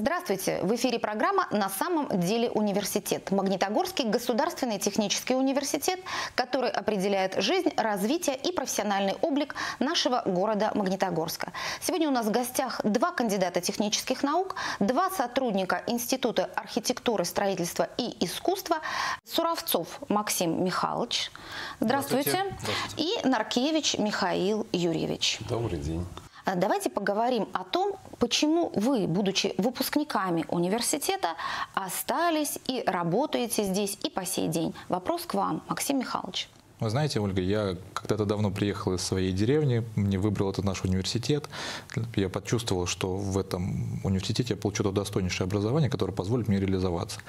Здравствуйте! В эфире программа «На самом деле университет». Магнитогорский государственный технический университет, который определяет жизнь, развитие и профессиональный облик нашего города Магнитогорска. Сегодня у нас в гостях два кандидата технических наук, два сотрудника Института архитектуры, строительства и искусства, Суровцов Максим Михайлович. Здравствуйте. Здравствуйте. И Наркевич Михаил Юрьевич. Добрый день. А Давайте поговорим о том, почему вы, будучи выпускниками университета, остались и работаете здесь и по сей день. Вопрос к вам, Максим Михайлович. Вы знаете, Ольга, я когда-то давно приехал из своей деревни, мне выбрал этот наш университет. Я почувствовал, что в этом университете я получу то достойнейшее образование, которое позволит мне реализоваться.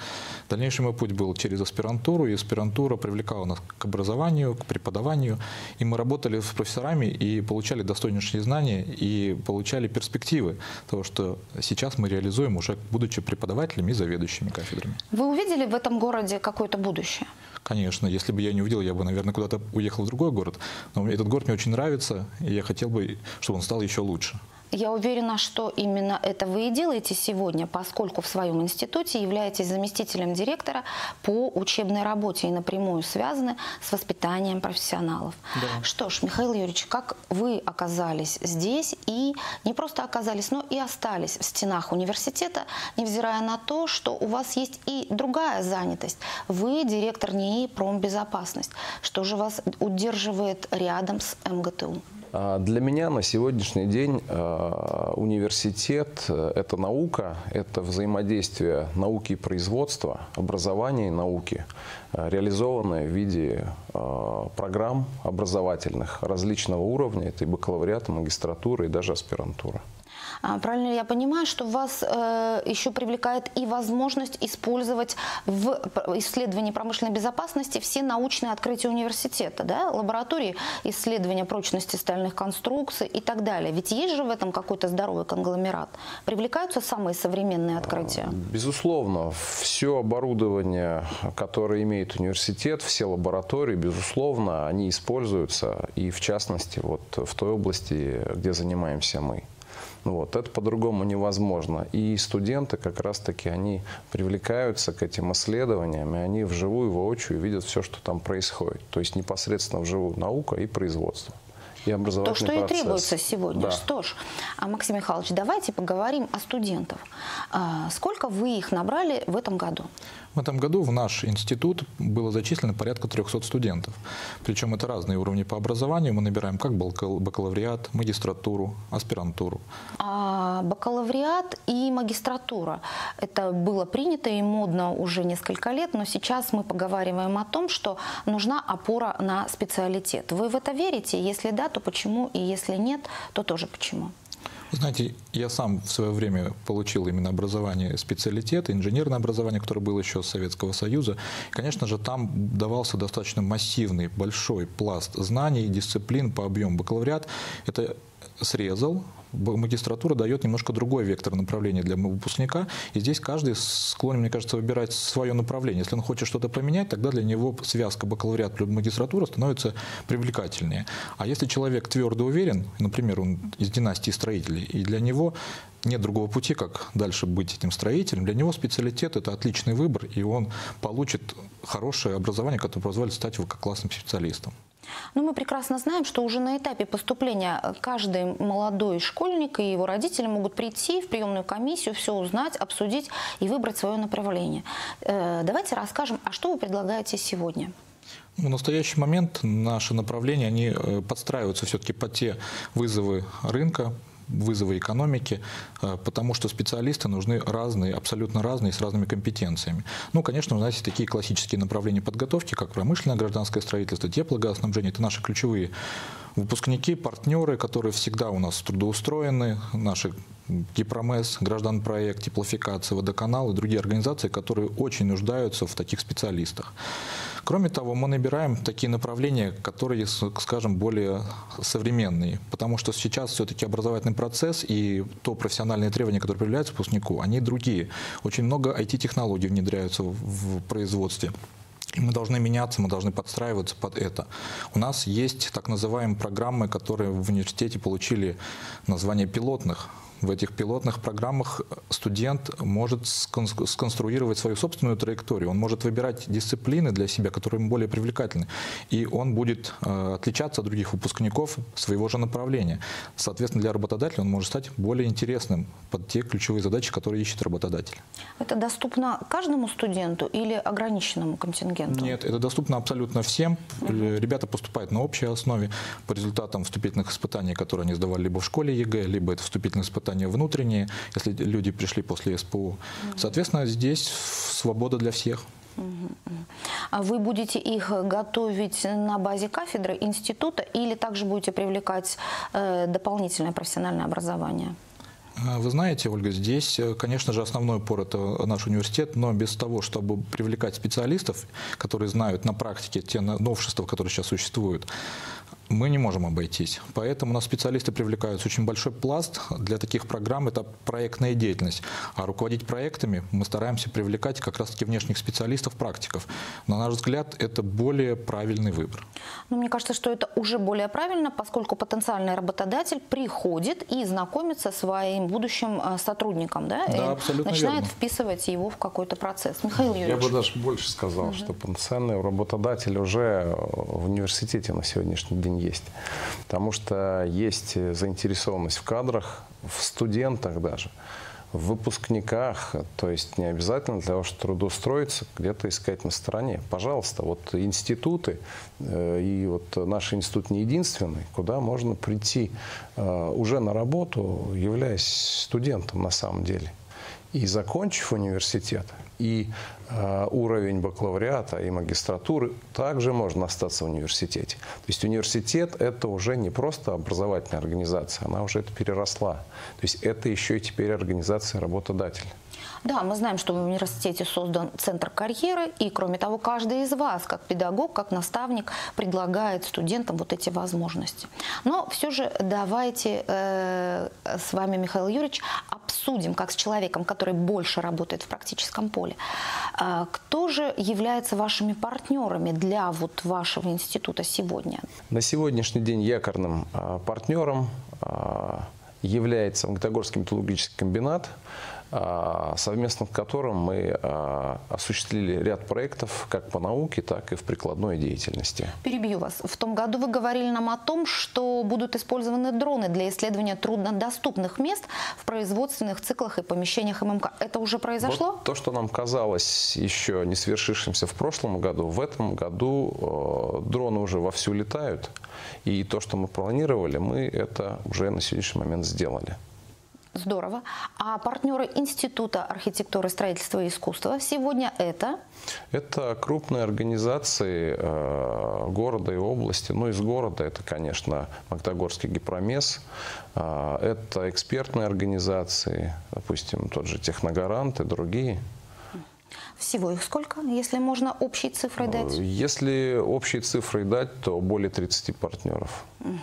Дальнейший мой путь был через аспирантуру, и аспирантура привлекала нас к образованию, к преподаванию. И мы работали с профессорами и получали достойнейшие знания, и получали перспективы того, что сейчас мы реализуем уже будучи преподавателями и заведующими кафедрами. Вы увидели в этом городе какое-то будущее? Конечно, если бы я не увидел, я бы, наверное, куда-то уехал в другой город. Но этот город мне очень нравится, и я хотел бы, чтобы он стал еще лучше. Я уверена, что именно это вы и делаете сегодня, поскольку в своем институте являетесь заместителем директора по учебной работе и напрямую связаны с воспитанием профессионалов. Да. Что ж, Михаил Юрьевич, как вы оказались здесь и не просто оказались, но и остались в стенах университета, невзирая на то, что у вас есть и другая занятость. Вы директор НИИ «Промбезопасность». Что же вас удерживает рядом с МГТУ? А Для меня на сегодняшний день э, университет э, – это наука, это взаимодействие науки и производства, образования и науки, э, реализованное в виде э, программ образовательных различного уровня. Это и бакалавриат, и магистратура, и даже аспирантура. А, Правильно ли я понимаю, что вас э, еще привлекает и возможность использовать в исследовании промышленной безопасности все научные открытия университета, да? лаборатории исследования прочности стальных конструкций и так далее? Ведь есть же в этом какой-то здоровый конгломерат. Привлекаются самые современные открытия? Безусловно, все оборудование, которое имеет университет, все лаборатории, безусловно, они используются и в частности вот в той области, где занимаемся мы. Вот, это по-другому невозможно. И студенты как раз-таки, они привлекаются к этим исследованиям, и они вживую, воочию видят все, что там происходит. То есть непосредственно вживую наука и производство. И То, образовательный что и процесс. требуется сегодня. Да. Что ж, а, Максим Михайлович, давайте поговорим о студентах. А, Сколько вы их набрали в этом году? В этом году в наш институт было зачислено порядка 300 студентов. Причем это разные уровни по образованию. Мы набираем как бакал- бакалавриат, магистратуру, аспирантуру. А бакалавриат и магистратура. Это было принято и модно уже несколько лет, но сейчас мы поговариваем о том, что нужна опора на специалитет. Вы в это верите? Если да, то почему? И если нет, то тоже почему? Знаете, я сам в свое время получил именно образование специалитета, инженерное образование, которое было еще с Советского Союза. Конечно же, там давался достаточно массивный, большой пласт знаний, дисциплин по объему. Бакалавриат – это срезал, магистратура дает немножко другой вектор направления для выпускника, и здесь каждый склонен, мне кажется, выбирать свое направление. Если он хочет что-то поменять, тогда для него связка бакалавриат плюс магистратура становится привлекательнее. А если человек твердо уверен, например, он из династии строителей, и для него нет другого пути, как дальше быть этим строителем, для него специалитет – это отличный выбор, и он получит хорошее образование, которое позволит стать его как классным специалистом. Но мы прекрасно знаем, что уже на этапе поступления каждый молодой школьник и его родители могут прийти в приемную комиссию, все узнать, обсудить и выбрать свое направление. Э, Давайте расскажем, а что вы предлагаете сегодня? В настоящий момент наши направления, они э, подстраиваются все-таки под те вызовы рынка, вызовы экономики, э, потому что специалисты нужны разные, абсолютно разные, с разными компетенциями. Ну, конечно, вы знаете, такие классические направления подготовки, как промышленное гражданское строительство, теплогазоснабжение, это наши ключевые выпускники, партнеры, которые всегда у нас трудоустроены, наши Гипромес, Гражданпроект, Теплофикация, Водоканал и другие организации, которые очень нуждаются в таких специалистах. Кроме того, мы набираем такие направления, которые, скажем, более современные, потому что сейчас все-таки образовательный процесс и то профессиональные требования, которые появляются выпускнику, они другие. Очень много IT-технологий внедряются в производстве. И мы должны меняться, мы должны подстраиваться под это. У нас есть так называемые программы, которые в университете получили название пилотных. В этих пилотных программах студент может сконструировать свою собственную траекторию. Он может выбирать дисциплины для себя, которые ему более привлекательны. И он будет э, отличаться от других выпускников своего же направления. Соответственно, для работодателя он может стать более интересным под те ключевые задачи, которые ищет работодатель. Это доступно каждому студенту или ограниченному контингенту? Нет, это доступно абсолютно всем. Ребята поступают на общей основе по результатам вступительных испытаний, которые они сдавали либо в школе ЕГЭ, либо это вступительные испытания внутренние, если люди пришли после. Угу. Соответственно, здесь свобода для всех. А вы будете их готовить на базе кафедры, института или также будете привлекать э, дополнительное профессиональное образование? А, вы знаете, Ольга, здесь, э, конечно же, основной упор – это наш университет, но без того, чтобы привлекать специалистов, которые знают на практике те новшества, которые сейчас существуют, мы не можем обойтись. Поэтому у нас специалисты привлекаются. Очень большой пласт для таких программ – это проектная деятельность. А руководить проектами мы стараемся привлекать как раз-таки внешних специалистов, практиков. На наш взгляд, это более правильный выбор. Ну, мне кажется, что это уже более правильно, поскольку потенциальный работодатель приходит и знакомится с своим будущим э, сотрудником, да? Да, и абсолютно начинает верно. вписывать его в какой-то процесс. Михаил Юрьевич. Я бы даже больше сказал, угу. что потенциальный работодатель уже в университете на сегодняшний день есть. Потому что есть заинтересованность в кадрах, в студентах даже, в выпускниках. То есть не обязательно для того, чтобы трудоустроиться, где-то искать на стороне. Пожалуйста, вот институты, э, и вот наш институт не единственный, куда можно прийти э, уже на работу, являясь студентом на самом деле. И закончив университет, и э, уровень бакалавриата и магистратуры также можно остаться в университете. То есть университет – это уже не просто образовательная организация, она уже это переросла. То есть это еще и теперь организация работодателя. Да, мы знаем, что в университете создан центр карьеры, и кроме того, каждый из вас, как педагог, как наставник, предлагает студентам вот эти возможности. Но все же давайте э, с вами, Михаил Юрьевич, обсудим, как с человеком, который больше работает в практическом поле, э, кто же является вашими партнерами для вот вашего института сегодня? На сегодняшний день якорным э, партнером э, является Магнитогорский металлургический комбинат, а, совместно с которым мы а, осуществили ряд проектов как по науке, так и в прикладной деятельности. Перебью вас. В том году вы говорили нам о том, что будут использованы дроны для исследования труднодоступных мест в производственных циклах и помещениях ММК. Это уже произошло? Вот то, что нам казалось еще не свершившимся в прошлом году, в этом году э, дроны уже вовсю летают. И то, что мы планировали, мы это уже на сегодняшний момент сделали. Здорово. А партнеры Института архитектуры, строительства и искусства сегодня это? Это крупные организации э, города и области. Ну, из города это, конечно, Магнитогорский гипромес. Э, это экспертные организации, допустим, тот же Техногарант и другие. Всего их сколько, если можно общей цифрой дать? Если общей цифрой дать, то более 30 партнеров. Угу.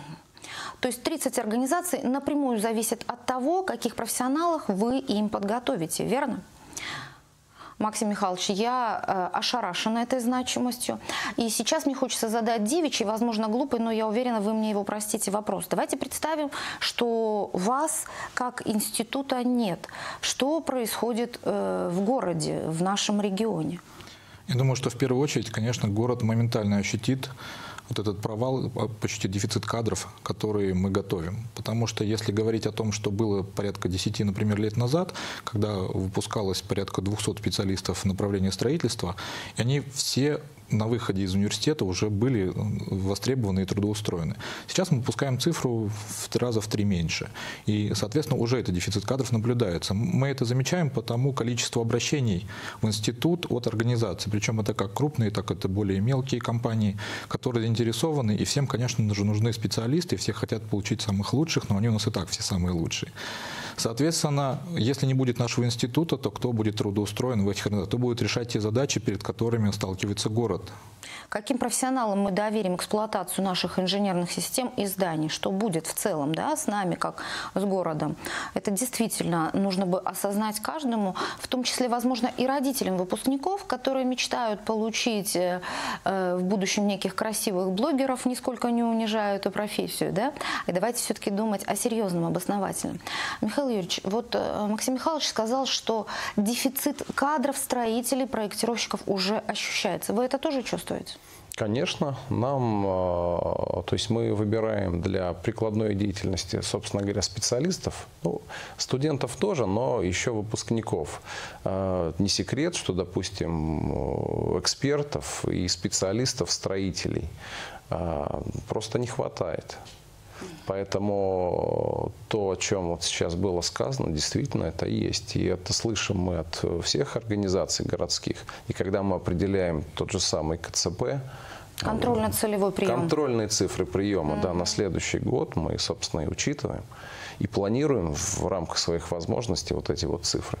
То есть 30 организаций напрямую зависят от того, каких профессионалов вы им подготовите, верно? Максим Михайлович, я э, ошарашена этой значимостью. И сейчас мне хочется задать девичий, возможно, глупый, но я уверена, вы мне его простите, вопрос. Давайте представим, что вас как института нет. Что происходит э, в городе, в нашем регионе? Я думаю, что в первую очередь, конечно, город моментально ощутит вот этот провал, а, почти дефицит кадров, которые мы готовим. Потому что если говорить о том, что было порядка 10, например, лет назад, когда выпускалось порядка 200 специалистов в направлении строительства, и они все на выходе из университета уже были востребованы и трудоустроены. Сейчас мы выпускаем цифру в три раза в три меньше. И, соответственно, уже этот дефицит кадров наблюдается. Мы это замечаем по тому количеству обращений в институт от организаций. Причем это как крупные, так это более мелкие компании, которые заинтересованы. И всем, конечно нужны специалисты. Все хотят получить самых лучших, но они у нас и так все самые лучшие. Соответственно, если не будет нашего института, то кто будет трудоустроен в этих организациях? Кто будет решать те задачи, перед которыми сталкивается город? Каким профессионалам мы доверим эксплуатацию наших инженерных систем и зданий? Что будет в целом да, с нами, как с городом? Это действительно нужно бы осознать каждому, в том числе, возможно, и родителям выпускников, которые мечтают получить э, э в будущем неких красивых блогеров, нисколько не унижая эту профессию. Да? И давайте все-таки думать о серьезном, обосновательном. Михаил Юрьевич, вот э, Максим Михайлович сказал, что дефицит кадров, строителей, проектировщиков уже ощущается. Вы это тоже чувствуете? Конечно, нам, а, то есть мы выбираем для прикладной деятельности, собственно говоря, специалистов, ну, студентов тоже, но еще выпускников. А, не секрет, что, допустим, экспертов и специалистов, строителей а, просто не хватает. Поэтому то, о чем вот сейчас было сказано, действительно это есть. И это слышим мы от всех организаций городских. И когда мы определяем тот же самый КЦП, Контрольно-целевой прием. Контрольные цифры приема, mm-hmm. да, на следующий год мы, собственно, и учитываем. И планируем в рамках своих возможностей вот эти вот цифры.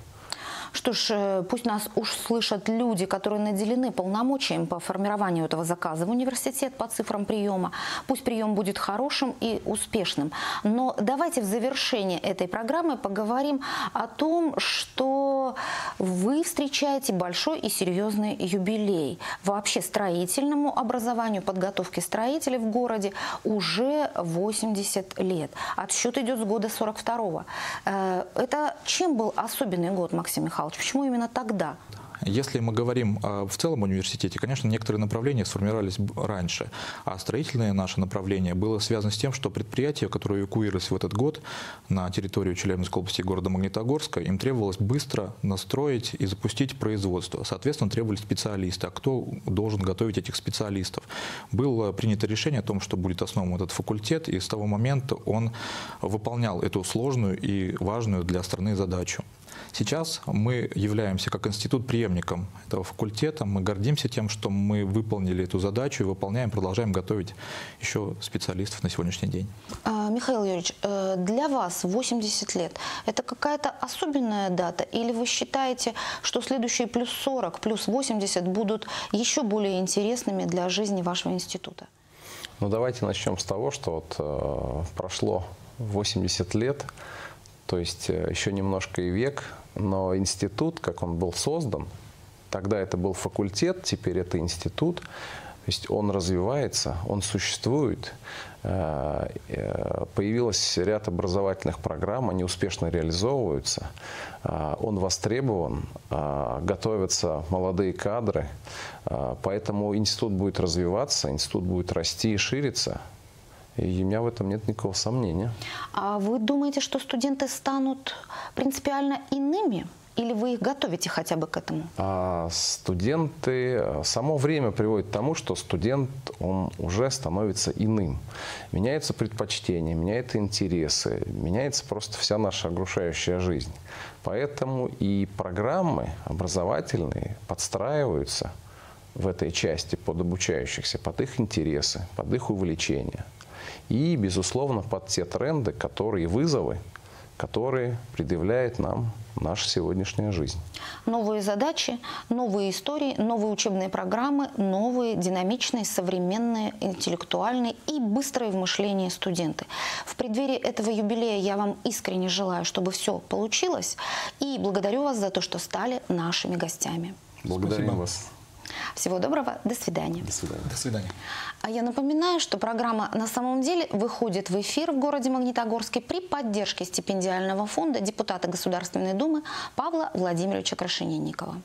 Что ж, э, пусть нас уж слышат люди, которые наделены полномочиями по формированию этого заказа в университет по цифрам приема. Пусть прием будет хорошим и успешным. Но давайте в завершении этой программы поговорим о том, что вы встречаете большой и серьезный юбилей. Вообще строительному образованию, подготовке строителей в городе уже 80 лет. Отсчет идет с года 42-го. Э, это чем был особенный год, Максим Михайлович? Михайлович, почему именно тогда? Если мы говорим в целом университете, конечно, некоторые направления сформировались раньше, а строительное наше направление было связано с тем, что предприятия, которые эвакуировались в этот год на территорию Челябинской области города Магнитогорска, им требовалось быстро настроить и запустить производство. Соответственно, требовались специалисты. А кто должен готовить этих специалистов? Было принято решение о том, что будет основан этот факультет, и с того момента он выполнял эту сложную и важную для страны задачу. Сейчас мы являемся как институт преемником этого факультета. Мы гордимся тем, что мы выполнили эту задачу и выполняем, продолжаем готовить еще специалистов на сегодняшний день. А, Михаил Юрьевич, э, для вас 80 лет – это какая-то особенная дата? Или вы считаете, что следующие плюс 40, плюс 80 будут еще более интересными для жизни вашего института? Ну, давайте начнем с того, что вот, э, прошло 80 лет, то есть э, еще немножко и век но институт, как он был создан, тогда это был факультет, теперь это институт, то есть он развивается, он существует. Э, э, появилось ряд образовательных программ, они успешно реализовываются. Он востребован, готовятся молодые кадры. Поэтому институт будет развиваться, институт будет расти и шириться. И у меня в этом нет никакого сомнения. А вы думаете, что студенты станут принципиально иными? Или вы их готовите хотя бы к этому? А студенты, само время приводит к тому, что студент, он уже становится иным. Меняются предпочтения, меняются интересы, меняется просто вся наша огрушающая жизнь. Поэтому и программы образовательные подстраиваются в этой части под обучающихся, под их интересы, под их увлечения и, безусловно, под те тренды, которые вызовы, которые предъявляет нам наша сегодняшняя жизнь. Новые задачи, новые истории, новые учебные программы, новые динамичные, современные, интеллектуальные и быстрые в мышлении студенты. В преддверии этого юбилея я вам искренне желаю, чтобы все получилось. И благодарю вас за то, что стали нашими гостями. Благодарим Спасибо. вас. Всего доброго, до свидания. До свидания. До свидания. А я напоминаю, что программа на самом деле выходит в эфир в городе Магнитогорске при поддержке стипендиального фонда депутата Государственной Думы Павла Владимировича Крашенинникова.